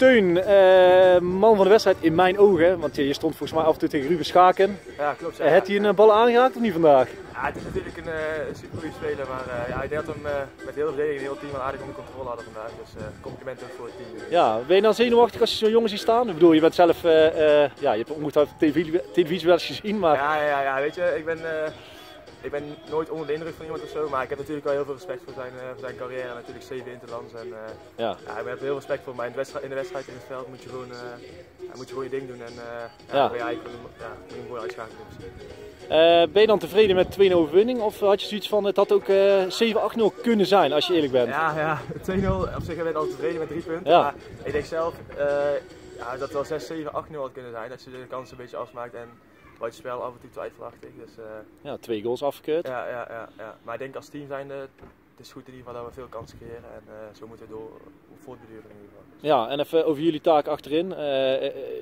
Teun, eh, man van de wedstrijd in mijn ogen, want je stond volgens mij af en toe tegen Ruben Schaken. Ja, klopt. Ja. Heeft hij een bal aangeraakt of niet vandaag? Ja, het is natuurlijk een, uh, super goede speler, maar ja, ik denk dat we hem met heel de verdediging en heel het team wel aardig onder controle hadden vandaag. Dus complimenten voor het team. Ja, ben je dan zenuwachtig als je zo'n jongen ziet staan? Ik bedoel, je bent zelf, ja, je hebt ongetwijfeld televisie, televisie wel eens gezien, maar... Ja, ja, ja, weet je, ik ben ik ben nooit onder de indruk van iemand of zo, maar ik heb natuurlijk wel heel veel respect voor zijn, uh, voor zijn carrière. Natuurlijk zeven interlands. En, uh, ja. ja. ik heb heel veel respect voor, maar in de wedstrijd in, de wedstrijd in het veld moet je gewoon, uh, moet je gewoon je ding doen. En ja, ja. ben je eigenlijk ja, een mooie uitschakeling. ben je dan tevreden met 2-0 overwinning of had je zoiets van het had ook 7-8-0 kunnen zijn als je eerlijk bent? Ja, ja 2-0 op zich ben ik al tevreden met drie punten. Ja. Maar ik denk zelf ja, dat het wel 6, 7, 8-0 had kunnen zijn. Dat je de kans een beetje afmaakt. En, het spel af en toe twijfelachtig. Dus, uh, ja, twee goals afgekeurd. Ja, ja, ja, ja, maar ik denk als team zijnde, het is goed in ieder geval dat we veel kansen creëren en uh, zo moeten we door voortbeduren in ieder geval. Ja, en even over jullie taak achterin. Uh,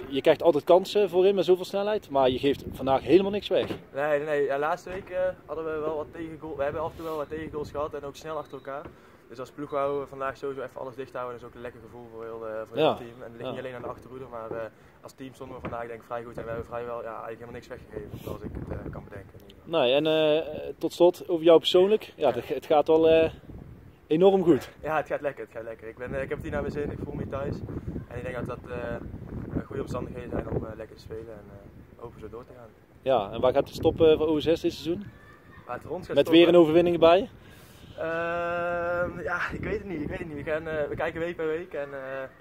je krijgt altijd kansen voorin met zoveel snelheid, maar je geeft vandaag helemaal niks weg. Nee, nee. Ja, laatste week hadden we wel wat tegengoals. We hebben af en toe wel wat tegengoals gehad en ook snel achter elkaar. Dus als ploeg houden we vandaag sowieso even alles dicht houden. Dat is ook een lekker gevoel voor heel, uh, voor heel het team. En het ligt niet alleen aan de achterhoede, maar uh, als team stonden we vandaag denk ik vrij goed. En we hebben vrijwel ja, eigenlijk helemaal niks weggegeven, zoals ik het uh, kan bedenken. Nee, en tot slot over jou persoonlijk. Ja, het, het gaat wel enorm goed. Ja, het gaat lekker. Het gaat lekker. Ik, ben, ik heb het hier naar mijn zin, ik voel me thuis. En ik denk dat dat goede omstandigheden zijn om lekker te spelen en hopen zo door te gaan. Ja, en waar gaat het stoppen voor OSS dit seizoen? Met stoppen. weer een overwinning erbij? Uh, ja, ik weet het niet. Ik weet het niet. We, gaan, uh, we kijken week per week en uh,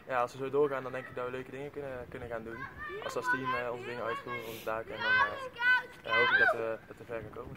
ja, als we zo doorgaan, dan denk ik dat we leuke dingen kunnen, kunnen gaan doen. Als we als team onze dingen uitvoeren, onze taken. En dan hoop ik dat dat we ver gaan komen.